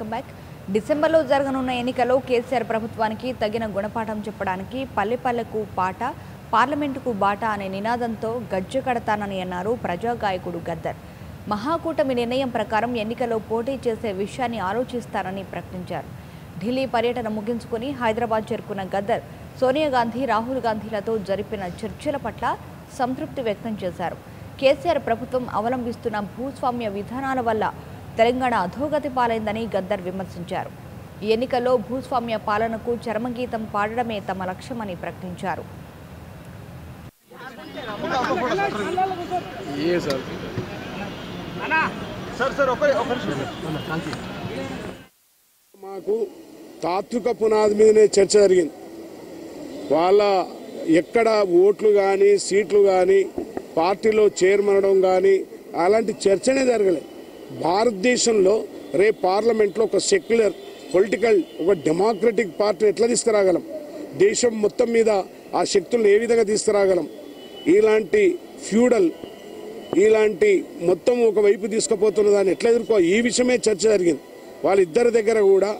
Welcome back డిసెంబర్లో జరగనున్న ఎన్నికల్లో కేసీఆర్ ప్రభుత్వానికి తగిన గుణపాఠం చెప్పడానికి పల్లెపల్లెకు పాట పార్లమెంటుకు బాట అనే నినాదంతో గజ్జు కడతానని అన్నారు ప్రజాగాయకుడు గద్దర్. మహాకూటమి నిర్ణయం ప్రకారం ఎన్నికల్లో పోటీ చేసే విషయాన్ని ఆలోచిస్తారని ప్రకటించారు. ఢిల్లీ పర్యటన ముగించుకుని హైదరాబాద్ చేరుకున్న గద్దర్ సోనియా గాంధీ రాహుల్ గాంధీలతో జరిపిన చర్చల పట్ల సంతృప్తి వ్యక్తం చేశారు. కేసీఆర్ ప్రభుత్వం అవలంబిస్తున్న భూస్వామ్య విధానాల వల్ల తెలంగాణ అధోగతి పాలైందని గద్దర్ విమర్శించారు. ఎన్నికల్లో భూస్వామ్య పాలనకు చరమగీతం పాడడమే తమ లక్ష్యమని ప్రకటించారు. మాకు తాత్విక పునాది మీదనే చర్చ జరిగింది. వాళ్ళ ఎక్కడ ఓట్లు కానీ సీట్లు కానీ పార్టీలో చేరమనడం కానీ అలాంటి చర్చనే జరగలేదు. భారతదేశంలో రేపు పార్లమెంట్లో ఒక సెక్యులర్ పొలిటికల్ ఒక డెమోక్రటిక్ పార్టీ ఎట్లా తీసుకురాగలం? దేశం మొత్తం మీద ఆ శక్తులను ఏ విధంగా తీసుకురాగలం? ఇలాంటి ఫ్యూడల్ ఇలాంటి మొత్తం ఒక వైపు తీసుకుపోతున్న దాన్ని ఎట్లా ఎదుర్కో? ఈ విషయమే చర్చ జరిగింది. వాళ్ళిద్దరి దగ్గర కూడా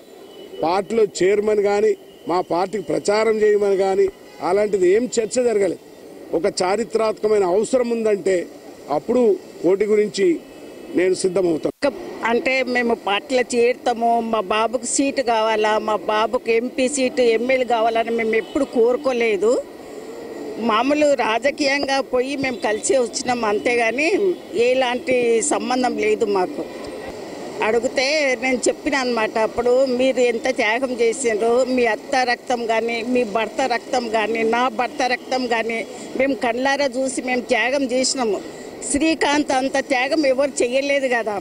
పార్టీలో చైర్మన్ కానీ మా పార్టీకి ప్రచారం చేయమని కానీ అలాంటిది ఏం చర్చ జరగలేదు. ఒక చారిత్రాత్మకమైన అవసరం ఉందంటే అప్పుడు కోటి గురించి నేను సిద్ధమవుతాను. అంటే మేము పార్టీలో చేరుతాము మా బాబుకు సీటు కావాలా మా బాబుకు ఎంపీ సీటు ఎమ్మెల్యే కావాలని మేము ఎప్పుడు కోరుకోలేదు. మామూలు రాజకీయంగా పోయి మేము కలిసి వచ్చినాం అంతేగాని ఎలాంటి సంబంధం లేదు మాకు. అడిగితే నేను చెప్పిన అనమాట అప్పుడు మీరు ఎంత త్యాగం చేసిండ్రు మీ అత్త రక్తం కానీ మీ భర్త రక్తం కానీ నా భర్త రక్తం కానీ మేము కళ్ళారా చూసి మేము త్యాగం చేసినాము. శ్రీకాంత్ అంత త్యాగం ఎవరు చెయ్యలేదు కదా.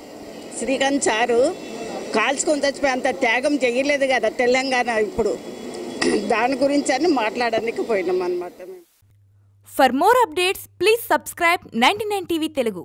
శ్రీకాంత్ సారు కాల్చుకొని చచ్చిపోయి అంత త్యాగం చెయ్యలేదు కదా తెలంగాణ ఇప్పుడు. దాని గురించి అని మాట్లాడడానికి పోయినాం అనమాట for more updates please subscribe ninety nine TV Telugu.